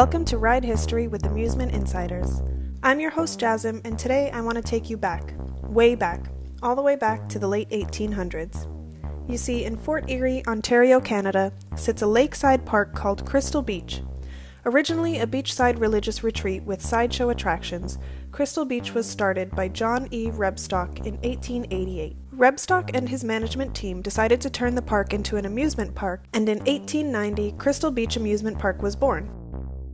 Welcome to Ride History with Amusement Insiders. I'm your host, Jasm, and today I want to take you back, way back, all the way back to the late 1800s. You see, in Fort Erie, Ontario, Canada, sits a lakeside park called Crystal Beach. Originally a beachside religious retreat with sideshow attractions, Crystal Beach was started by John E. Rebstock in 1888. Rebstock and his management team decided to turn the park into an amusement park, and in 1890, Crystal Beach Amusement Park was born.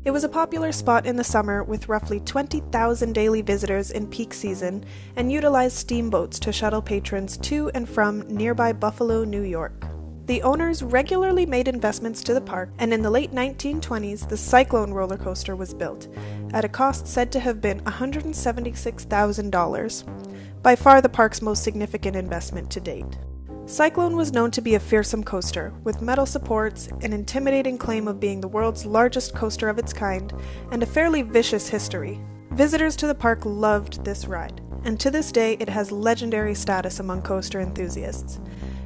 It was a popular spot in the summer with roughly 20,000 daily visitors in peak season and utilized steamboats to shuttle patrons to and from nearby Buffalo, New York. The owners regularly made investments to the park, and in the late 1920s, the Cyclone roller coaster was built, at a cost said to have been $176,000, by far the park's most significant investment to date. Cyclone was known to be a fearsome coaster, with metal supports, an intimidating claim of being the world's largest coaster of its kind, and a fairly vicious history. Visitors to the park loved this ride, and to this day it has legendary status among coaster enthusiasts.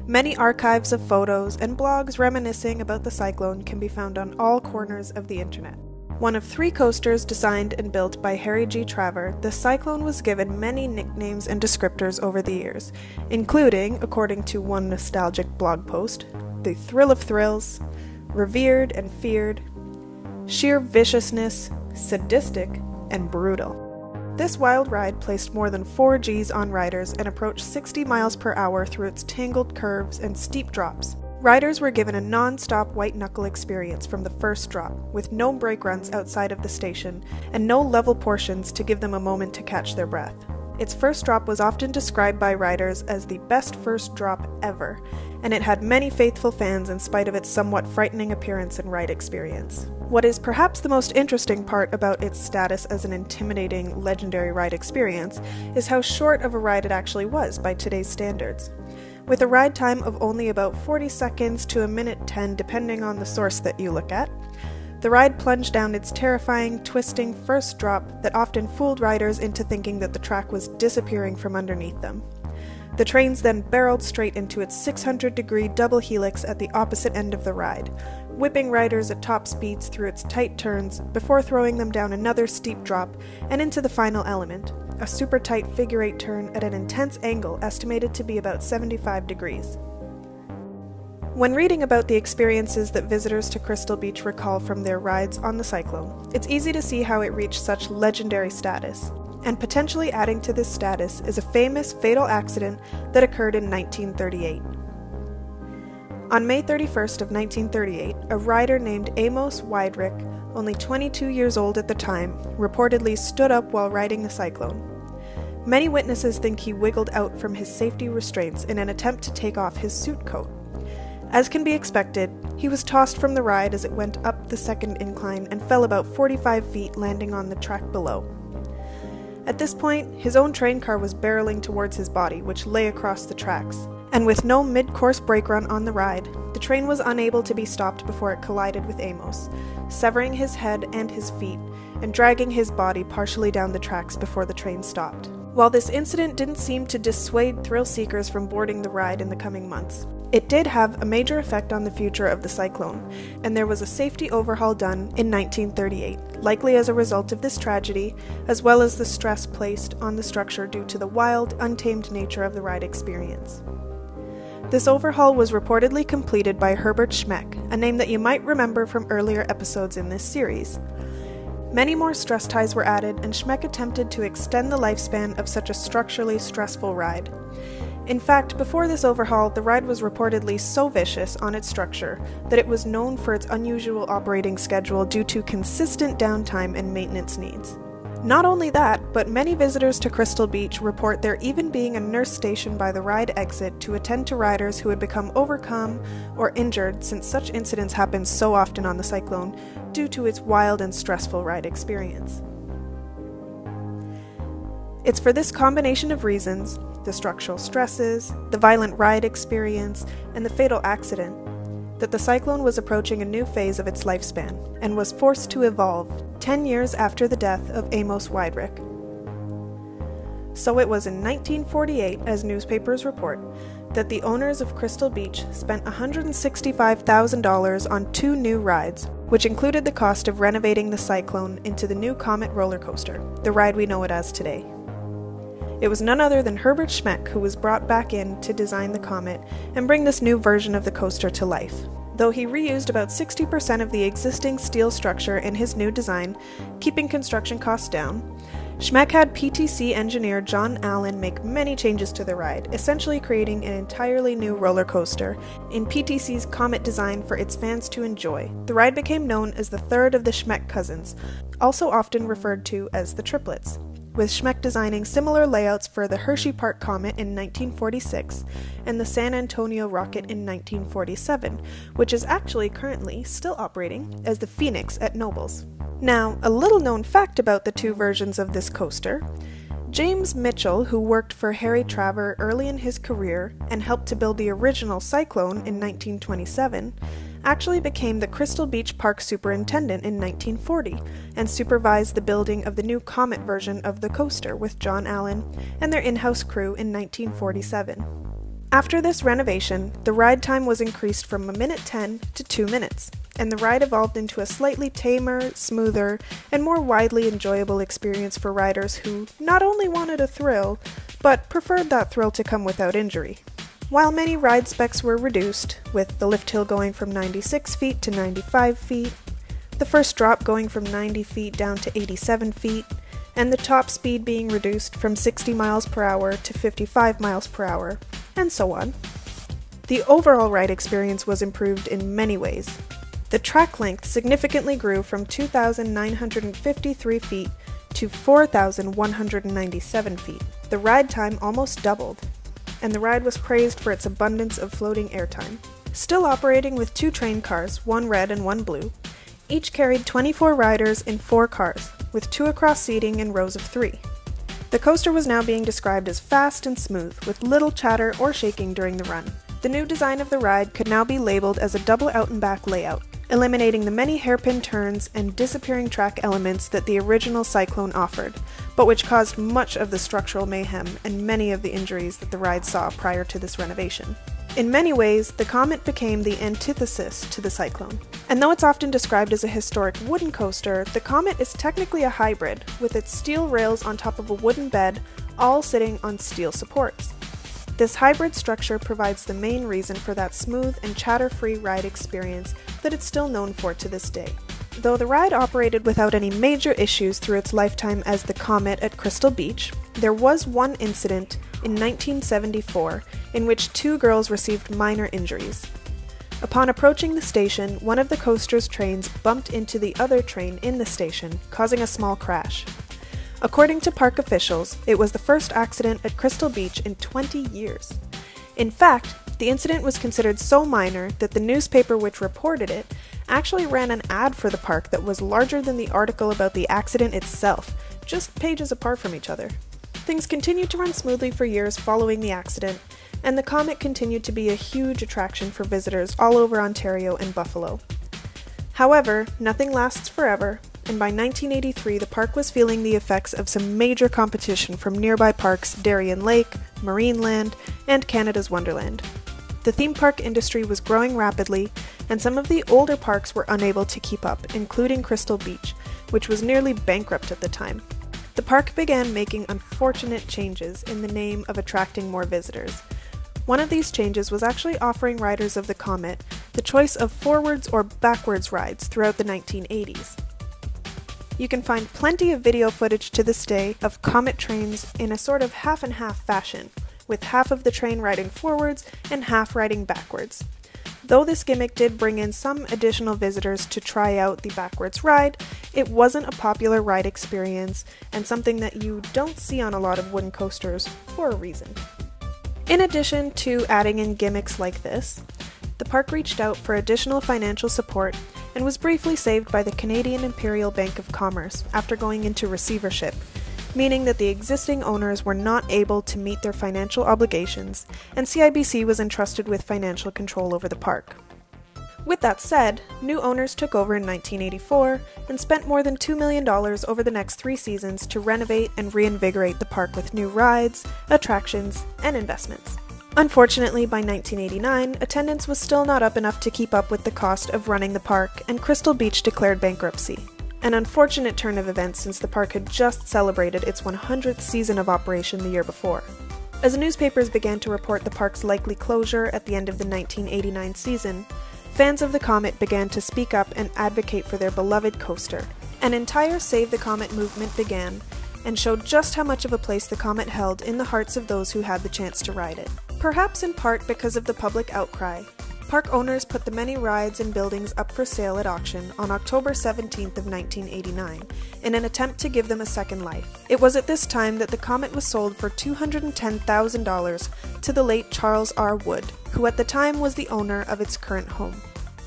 Many archives of photos and blogs reminiscing about the Cyclone can be found on all corners of the internet. One of three coasters designed and built by Harry G. Traver, the Cyclone was given many nicknames and descriptors over the years, including, according to one nostalgic blog post, the thrill of thrills, revered and feared, sheer viciousness, sadistic, and brutal. This wild ride placed more than 4 Gs on riders and approached 60 miles per hour through its tangled curves and steep drops. Riders were given a non stop white knuckle experience from the first drop, with no brake runs outside of the station and no level portions to give them a moment to catch their breath. Its first drop was often described by riders as the best first drop ever, and it had many faithful fans in spite of its somewhat frightening appearance and ride experience. What is perhaps the most interesting part about its status as an intimidating, legendary ride experience is how short of a ride it actually was by today's standards with a ride time of only about 40 seconds to a minute 10 depending on the source that you look at. The ride plunged down its terrifying, twisting first drop that often fooled riders into thinking that the track was disappearing from underneath them. The trains then barreled straight into its 600 degree double helix at the opposite end of the ride, whipping riders at top speeds through its tight turns before throwing them down another steep drop and into the final element, a super tight figure eight turn at an intense angle estimated to be about 75 degrees. When reading about the experiences that visitors to Crystal Beach recall from their rides on the Cyclone, it's easy to see how it reached such legendary status. And potentially adding to this status is a famous fatal accident that occurred in 1938. On May 31st of 1938, a rider named Amos Wiedrich, only 22 years old at the time, reportedly stood up while riding the Cyclone. Many witnesses think he wiggled out from his safety restraints in an attempt to take off his suit coat. As can be expected, he was tossed from the ride as it went up the second incline and fell about 45 feet, landing on the track below. At this point, his own train car was barreling towards his body, which lay across the tracks. And with no mid course brake run on the ride, the train was unable to be stopped before it collided with Amos, severing his head and his feet, and dragging his body partially down the tracks before the train stopped. While this incident didn't seem to dissuade thrill seekers from boarding the ride in the coming months, it did have a major effect on the future of the Cyclone, and there was a safety overhaul done in 1938, likely as a result of this tragedy, as well as the stress placed on the structure due to the wild, untamed nature of the ride experience. This overhaul was reportedly completed by Herbert Schmeck, a name that you might remember from earlier episodes in this series. Many more stress ties were added, and Schmeck attempted to extend the lifespan of such a structurally stressful ride. In fact, before this overhaul, the ride was reportedly so vicious on its structure that it was known for its unusual operating schedule due to consistent downtime and maintenance needs. Not only that, but many visitors to Crystal Beach report there even being a nurse stationed by the ride exit to attend to riders who had become overcome or injured since such incidents happen so often on the Cyclone due to its wild and stressful ride experience. It's for this combination of reasons the structural stresses, the violent ride experience, and the fatal accident that the cyclone was approaching a new phase of its lifespan and was forced to evolve 10 years after the death of Amos Wiedrich. So it was in 1948, as newspapers report, that the owners of Crystal Beach spent $165,000 on two new rides, which included the cost of renovating the Cyclone into the new Comet roller coaster, the ride we know it as today. It was none other than Herbert Schmeck who was brought back in to design the Comet and bring this new version of the coaster to life. Though he reused about 60% of the existing steel structure in his new design, keeping construction costs down, Schmeck had PTC engineer John Allen make many changes to the ride, essentially creating an entirely new roller coaster in PTC's Comet design for its fans to enjoy. The ride became known as the third of the Schmeck cousins, also often referred to as the triplets with Schmeck designing similar layouts for the Hershey Park Comet in 1946 and the San Antonio Rocket in 1947, which is actually currently still operating as the Phoenix at Knoebels. Now, a little known fact about the two versions of this coaster James Mitchell, who worked for Harry Traver early in his career and helped to build the original Cyclone in 1927, actually became the Crystal Beach Park superintendent in 1940 and supervised the building of the new Comet version of the coaster with John Allen and their in house crew in 1947. After this renovation, the ride time was increased from a minute 10 to 2 minutes, and the ride evolved into a slightly tamer, smoother, and more widely enjoyable experience for riders who not only wanted a thrill, but preferred that thrill to come without injury. While many ride specs were reduced, with the lift hill going from 96 feet to 95 feet, the first drop going from 90 feet down to 87 feet, and the top speed being reduced from 60 miles per hour to 55 miles per hour, and so on. The overall ride experience was improved in many ways. The track length significantly grew from 2,953 feet to 4,197 feet. The ride time almost doubled, and the ride was praised for its abundance of floating airtime. Still operating with two train cars, one red and one blue, each carried 24 riders in four cars, with two across seating in rows of three. The coaster was now being described as fast and smooth, with little chatter or shaking during the run. The new design of the ride could now be labeled as a double out and back layout, eliminating the many hairpin turns and disappearing track elements that the original Cyclone offered, but which caused much of the structural mayhem and many of the injuries that the ride saw prior to this renovation. In many ways, the Comet became the antithesis to the Cyclone. And though it's often described as a historic wooden coaster, the Comet is technically a hybrid, with its steel rails on top of a wooden bed, all sitting on steel supports. This hybrid structure provides the main reason for that smooth and chatter-free ride experience that it's still known for to this day. Though the ride operated without any major issues through its lifetime as the Comet at Crystal Beach, there was one incident in 1974 in which two girls received minor injuries. Upon approaching the station, one of the coaster's trains bumped into the other train in the station, causing a small crash. According to park officials, it was the first accident at Crystal Beach in 20 years. In fact, the incident was considered so minor that the newspaper which reported it actually ran an ad for the park that was larger than the article about the accident itself, just pages apart from each other. Things continued to run smoothly for years following the accident, and the Comet continued to be a huge attraction for visitors all over Ontario and Buffalo. However, nothing lasts forever, and by 1983 the park was feeling the effects of some major competition from nearby parks Darien Lake, Marineland, and Canada's Wonderland. The theme park industry was growing rapidly, and some of the older parks were unable to keep up, including Crystal Beach, which was nearly bankrupt at the time. The park began making unfortunate changes in the name of attracting more visitors. One of these changes was actually offering riders of the Comet the choice of forwards or backwards rides throughout the 1980s. You can find plenty of video footage to this day of Comet trains in a sort of half and half fashion, with half of the train riding forwards and half riding backwards. Though this gimmick did bring in some additional visitors to try out the backwards ride, it wasn't a popular ride experience and something that you don't see on a lot of wooden coasters for a reason. In addition to adding in gimmicks like this, the park reached out for additional financial support and was briefly saved by the Canadian Imperial Bank of Commerce after going into receivership, meaning that the existing owners were not able to meet their financial obligations, and CIBC was entrusted with financial control over the park. With that said, new owners took over in 1984 and spent more than $2 million over the next three seasons to renovate and reinvigorate the park with new rides, attractions, and investments. Unfortunately, by 1989, attendance was still not up enough to keep up with the cost of running the park, and Crystal Beach declared bankruptcy. An unfortunate turn of events since the park had just celebrated its 100th season of operation the year before. As newspapers began to report the park's likely closure at the end of the 1989 season, fans of the Comet began to speak up and advocate for their beloved coaster. An entire Save the Comet movement began, and showed just how much of a place the Comet held in the hearts of those who had the chance to ride it. Perhaps in part because of the public outcry, park owners put the many rides and buildings up for sale at auction on October 17th of 1989 in an attempt to give them a second life. It was at this time that the Comet was sold for $210,000 to the late Charles R. Wood, who at the time was the owner of its current home.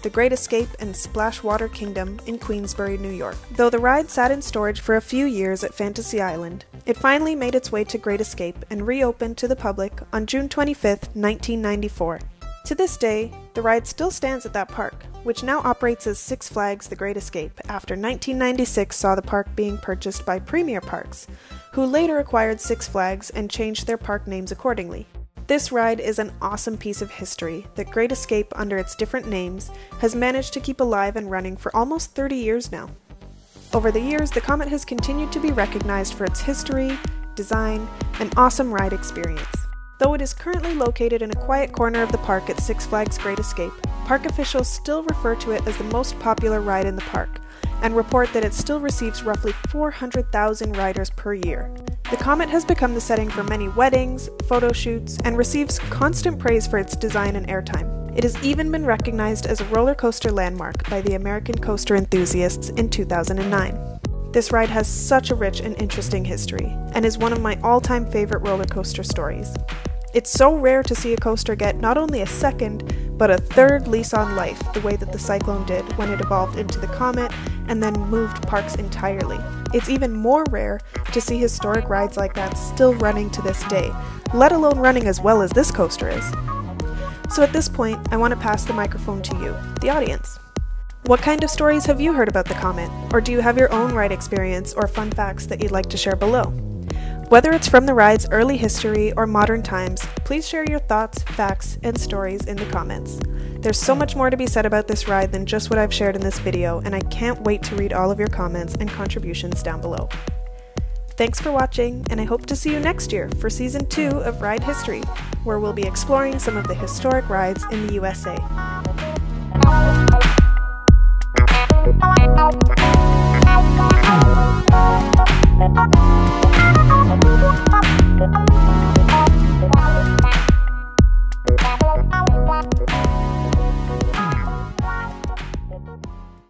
The Great Escape and Splash Water Kingdom in Queensbury, New York. Though the ride sat in storage for a few years at Fantasy Island, it finally made its way to Great Escape and reopened to the public on June 25, 1994. To this day, the ride still stands at that park, which now operates as Six Flags The Great Escape after 1996 saw the park being purchased by Premier Parks, who later acquired Six Flags and changed their park names accordingly. This ride is an awesome piece of history that Great Escape, under its different names, has managed to keep alive and running for almost 30 years now. Over the years, the Comet has continued to be recognized for its history, design, and awesome ride experience. Though it is currently located in a quiet corner of the park at Six Flags Great Escape, park officials still refer to it as the most popular ride in the park, and report that it still receives roughly 400,000 riders per year. The Comet has become the setting for many weddings, photo shoots, and receives constant praise for its design and airtime. It has even been recognized as a roller coaster landmark by the American Coaster Enthusiasts in 2009. This ride has such a rich and interesting history, and is one of my all time favorite roller coaster stories. It's so rare to see a coaster get not only a second, but a third lease on life the way that the Cyclone did when it evolved into the Comet and then moved parks entirely. It's even more rare to see historic rides like that still running to this day, let alone running as well as this coaster is. So at this point, I want to pass the microphone to you, the audience. What kind of stories have you heard about the Comet? Or do you have your own ride experience or fun facts that you'd like to share below? Whether it's from the ride's early history or modern times, please share your thoughts, facts, and stories in the comments. There's so much more to be said about this ride than just what I've shared in this video, and I can't wait to read all of your comments and contributions down below. Thanks for watching, and I hope to see you next year for Season 2 of Ride History, where we'll be exploring some of the historic rides in the USA.